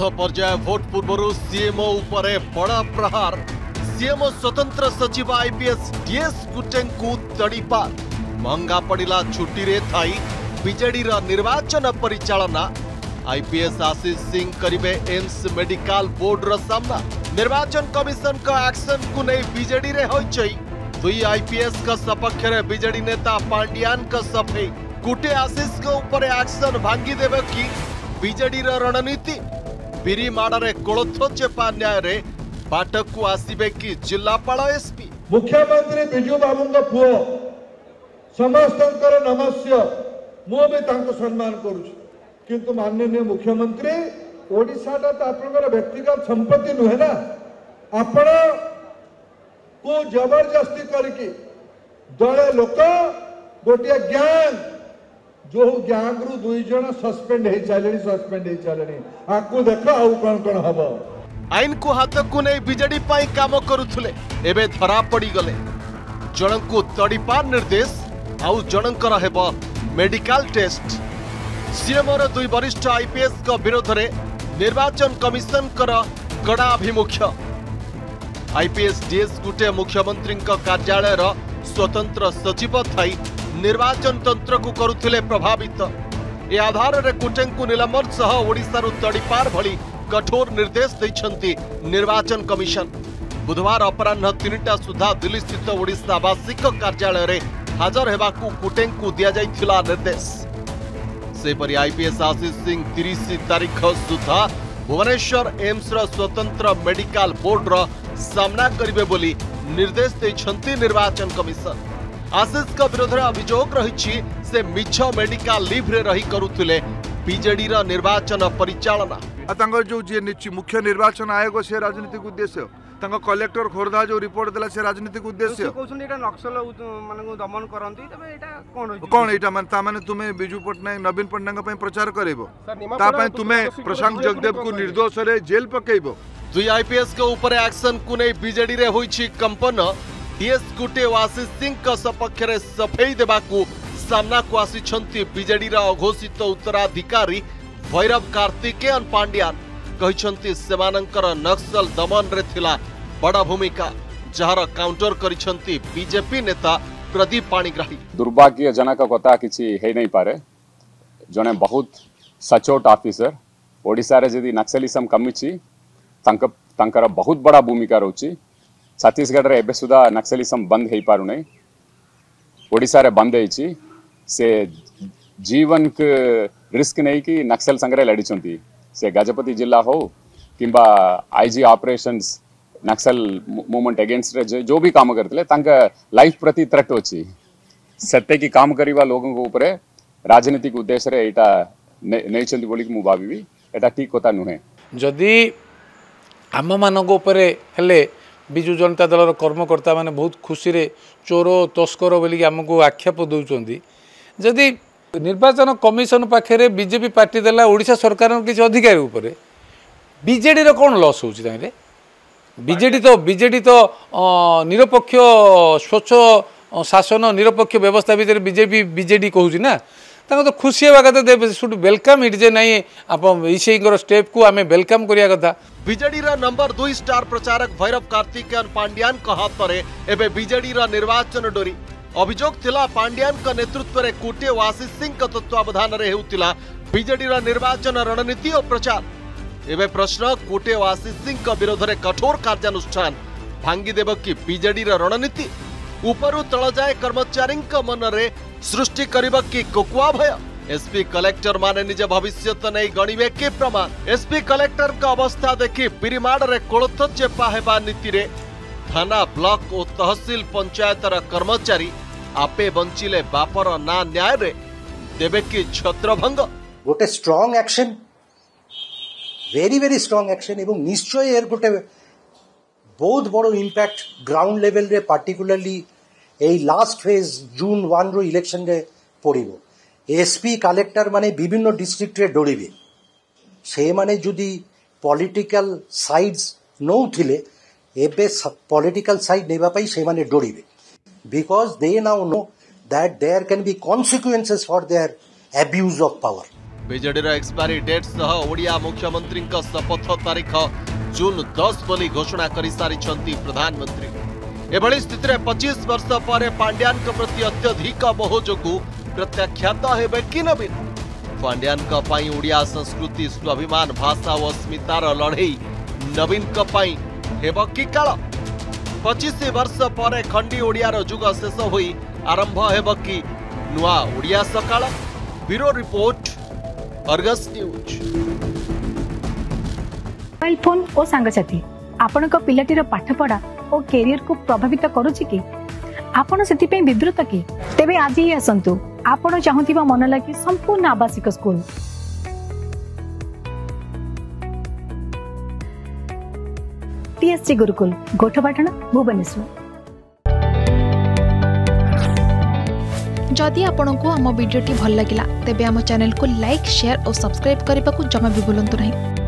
चतुर्थ पर्याय भोट पूर्व सीएमओ उपरे बड़ा प्रहार सीएमओ स्वतंत्र सचिव आईपीएस डीएस कुटे तड़ीपा महंगा पड़ा छुट्टी थी विजेर निर्वाचन परिचालना आईपीएस आशीष सिंह करे एम्स मेडिकल बोर्डर सामना निर्वाचन कमिशन का आक्शन को नहीं विजेर हईचई दुई आईपीएस सपक्ष में विजे नेता पांडियान सफे गोटे आशीष आक्शन भांगी देवे कि विजेर रणनीति बिरीमाड़े कोलथ चेपा न्याय बाट को आसबे कि जिलापा एसपी मुख्यमंत्री विजु बाबू पुह समस्त नमस्य मुझान कर मुख्यमंत्री व्यक्तिगत संपत्ति नुहे ना आपण जबरदस्ती कर दल लोक गोटे ग्यांग जो ଗ୍ୟାଙ୍ଗରୁ ଦୁଇ ଜଣ ସସ୍ପେଣ୍ଡ ହେଇସାରିଲେଣି ସସ୍ପେଣ୍ଡ ହେଇସାରିଲେଣି ଆକୁ ଦେଖ ଆଉ କ'ଣ କ'ଣ ହବ ଆଇନକୁ ହାତକୁ ନେଇ ବିଜେଡି ପାଇଁ କାମ କରୁଥିଲେ ଏବେ ଧରା ପଡ଼ିଗଲେ ଜଣଙ୍କୁ ତଡ଼ିପା ନିର୍ଦ୍ଦେଶ ଆଉ ଜଣଙ୍କର ହେବ ମେଡିକାଲ ଟେଷ୍ଟ ସିଏମ୍ଓର ଦୁଇ ବରିଷ୍ଠ ଆଇପିଏସ୍ଙ୍କ ବିରୋଧରେ ନିର୍ବାଚନ କମିଶନଙ୍କର କଡ଼ା ଆଭିମୁଖ୍ୟ ଆଇପିଏସ୍ ଡିଏସ୍ ଗୋଟିଏ ମୁଖ୍ୟମନ୍ତ୍ରୀଙ୍କ କାର୍ଯ୍ୟାଳୟର ସ୍ୱତନ୍ତ୍ର ସଚିବ ଥାଇ निर्वाचन तंत्र को करुले प्रभावित ए आधार में कुटे निलंबन सह ओु तड़ीपार भली कठोर निर्देश देखते निर्वाचन कमिशन बुधवार अपराह तीनटा सुधा दिल्ली स्थित ओडा आवासिक कार्यालय हाजर होगा कुटे दि जा निर्देश से आईपीएस आशीष सिंह तीस तारीख सुधा भुवनेश्वर एम्सर स्वतंत्र मेडिका बोर्ड रामना करे निर्देश देखते निर्वाचन कमिशन आशीष विरोध में अभोग रही मिछ मेडिका लिभ्रे रही करुले विजेर निर्वाचन परिचा जो मुख्य निर्वाचन आयोग से राजनीति उद्देश्य कलेक्टर खोर्धा जो रिपोर्ट दला से राजनीति उद्देश्य विजु पट्टनायक नवीन पट्टनायक प्रचार कर तो प्रशांत जगदेव को निर्दोष जेल पकड़ दुई आईपीएस एक्शन को नहीं विजेड कंपन डीएस गुटे आशीष सिंह सपक्ष में सफे देवाक आजेडर अघोषित उत्तराधिकारी भैरव कार्तिकेयन पांड्यान से नक्सल दमन में भूमिका जार काउंटर बीजेपी नेता प्रदीप पाणीग्राही दुर्भाग्यजनक कथा किसी पारे जड़े बहुत सचोट अफिसर ओडारे जी कमी बहुत बड़ा भूमिका रोचे ଛତିଶଗଡ଼ରେ ଏବେ ସୁଦ୍ଧା ନକ୍ସଲିଜମ୍ ବନ୍ଦ ହୋଇପାରୁନି ଓଡ଼ିଶାରେ ବନ୍ଦ ହେଇଛି ସେ ଜୀବନକୁ ରିସ୍କ ନେଇକି ନକ୍ସଲ ସାଙ୍ଗରେ ଲଢ଼ିଛନ୍ତି ସେ ଗଜପତି ଜିଲ୍ଲା ହଉ କିମ୍ବା ଆଇଜି ଅପରେସନ୍ସ ନକ୍ସଲ ମୁଭମେଣ୍ଟ ଏଗେନଷ୍ଟରେ ଯେଉଁ ବି କାମ କରିଥିଲେ ତାଙ୍କ ଲାଇଫ୍ ପ୍ରତି ଥ୍ରେଟ୍ ଅଛି ସେତିକି କାମ କରିବା ଲୋକଙ୍କ ଉପରେ ରାଜନୈତିକ ଉଦ୍ଦେଶ୍ୟରେ ଏଇଟା ନେଇଛନ୍ତି ବୋଲିକି ମୁଁ ଭାବିବି ଏଇଟା ଠିକ୍ କଥା ନୁହେଁ ଯଦି ଆମମାନଙ୍କ ଉପରେ ହେଲେ ବିଜୁ ଜନତା ଦଳର କର୍ମକର୍ତ୍ତାମାନେ ବହୁତ ଖୁସିରେ ଚୋର ତସ୍କର ବୋଲିକି ଆମକୁ ଆକ୍ଷେପ ଦେଉଛନ୍ତି ଯଦି ନିର୍ବାଚନ କମିଶନ ପାଖରେ ବିଜେପି ପାର୍ଟି ଦେଲା ଓଡ଼ିଶା ସରକାରଙ୍କ କିଛି ଅଧିକାରୀ ଉପରେ ବିଜେଡ଼ିର କ'ଣ ଲସ୍ ହେଉଛି ତାହିଁରେ ବିଜେଡ଼ି ତ ବିଜେଡ଼ି ତ ନିରପେକ୍ଷ ସ୍ୱଚ୍ଛ ଶାସନ ନିରପେକ୍ଷ ବ୍ୟବସ୍ଥା ଭିତରେ ବିଜେପି ବିଜେଡ଼ି କହୁଛି ନା ᱛᱟᱸᱜᱚ ᱛᱚ ᱠᱩᱥᱤᱭᱟ ᱵᱟᱜᱟᱛᱮ ᱫᱮᱵᱥᱩᱴ ᱵᱮᱞᱠᱚᱢ ᱤᱡᱮ ᱱᱟᱭ ᱟᱯᱟ ᱵᱮᱥᱮ ᱤᱝᱜᱚᱨ ᱥᱴᱮᱯ ᱠᱚ ᱟᱢᱮ ᱵᱮᱞᱠᱚᱢ ᱠᱚᱨᱭᱟ ᱠᱟᱛᱟ ᱵᱤᱡᱮᱰᱤ ᱨᱟ ᱱᱚᱢᱵᱚᱨ 2 ᱥᱴᱟᱨ ᱯᱨᱚᱪᱟᱨᱚᱠ ᱵᱷᱟᱭᱨᱚᱵ ᱠᱟᱨᱛᱤᱠ ᱟᱱ ᱯᱟᱸᱰᱭᱟᱱ ᱠᱚ ᱦᱟᱛᱛᱚᱨᱮ ᱮᱵᱮ ᱵᱤᱡᱮᱰᱤ ᱨᱟ ᱱᱤᱨᱵᱟᱪᱚᱱ ᱰᱚᱨᱤ ᱚᱵᱤᱡᱚᱜ ᱛᱮᱞᱟ ᱯᱟᱸᱰᱭᱟᱱ ᱠᱚ ᱱᱮᱛᱨᱩᱛ્વ ᱨᱮ ᱠᱩᱴᱮ ᱣᱟᱥᱤᱛ ᱥᱤᱝ ᱠᱚ ᱛᱚତ୍્વᱟᱵ ସୃଷ୍ଟି କରିବ କି କୋକୁଆ ଭୟ ଏସ୍ପି କଲେକ୍ଟର ମାନେ ନିଜ ଭବିଷ୍ୟତ ନେଇ ଗଣିବେ କି ପ୍ରମାଣ ଏସ୍ପି କଲେକ୍ଟରଙ୍କ ଅବସ୍ଥା ଦେଖି ବିରିମାଡ଼ରେ କୋଳଥ ଚେପା ହେବା ନୀତିରେ ଥାନା ବ୍ଲକ ଓ ତହସିଲ ପଞ୍ଚାୟତର କର୍ମଚାରୀ ଆପେ ବଞ୍ଚିଲେ ବାପର ନାଁ ନ୍ୟାୟରେ ଦେବେ କି ଛତ୍ରଭଙ୍ଗ ଗୋଟେ strong action very very strong action এবং নিশ্চয়ই এর গোটে বহুত বড় ইম্প্যাক্ট গ্রাউন্ড লেভেলরে পার্টিকুলারলি এই লাস্ট ফেজ জুন ওয়ানরো ইলেকশনে পড়িব এসপি কালেক্টর মানে বিভিন্ন ডিস্ট্রিক্টরে ডরিবে ସେମାନେ ଯଦି ପଲିଟିକାଲ ସାଇଡ୍ସ ନେଉଥିଲେ ଏବେ ପଲିଟିକାଲ ସାଇଡ୍ ନେବା ପାଇଁ ସେମାନେ ଡରିବେ because they now know that there can be consequences for their abuse of power ବିଜେଡିର ଏକ୍ସପାରି ଡେଟ୍ ସହ ଓଡ଼ିଆ ମୁଖ୍ୟମନ୍ତ୍ରୀଙ୍କ ଶପଥ ତାରିଖ ଜୁନ୍ ଦଶ ବୋଲି ଘୋଷଣା କରିସାରିଛନ୍ତି ପ୍ରଧାନମନ୍ତ୍ରୀ एभली स्थित पचिश वर्ष पर पांड्यान प्रति अत्यधिक मोह जो प्रत्याख्यात हे कि नवीन पांड्यान ओडिया संस्कृति स्वाभिमान भाषा और अस्मितार लड़े नवीन कि काल पचिश वर्ष पर खंडी ओडियार जुग शेष हो आरंभ है नुआ ओडिया सकाल bureau report Argus news mobile phone और सांगसाथी आपण पाठपढ़ा ଓ କ୍ୟାରିୟରକୁ ପ୍ରଭାବିତ କରୁଛି କି ଆପଣ ସେଥିପାଇଁ বিব্রত କି ତେବେ ଆଜି ହିଁ ଆସନ୍ତୁ ଆପଣ ଚାହୁଁଥିବା ମନ ଲାଗି ସମ୍ପୂର୍ଣ୍ଣ ଆବାସିକ ସ୍କୁଲ টিএসসি গুরুকুল গোঠপাটনা ভুবনেশ্বর যদি আপনার আম ভিডিওটি ভাল লাগিলা তেবে আম চ্যানেলকে লাইক শেয়ার ও সবসক্রাইব করা জমা বি ভুলতু না